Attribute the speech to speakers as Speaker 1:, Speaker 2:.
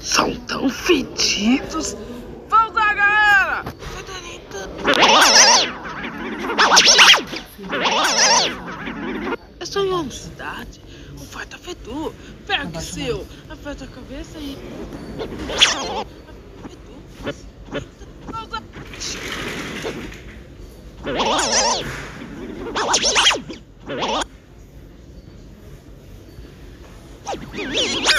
Speaker 1: São tão fedidos. Vamos lá, galera! É só ir na cidade. O farto afetou. Pega o seu. Afeta a cabeça e. Afetou. Pausa. Yeah!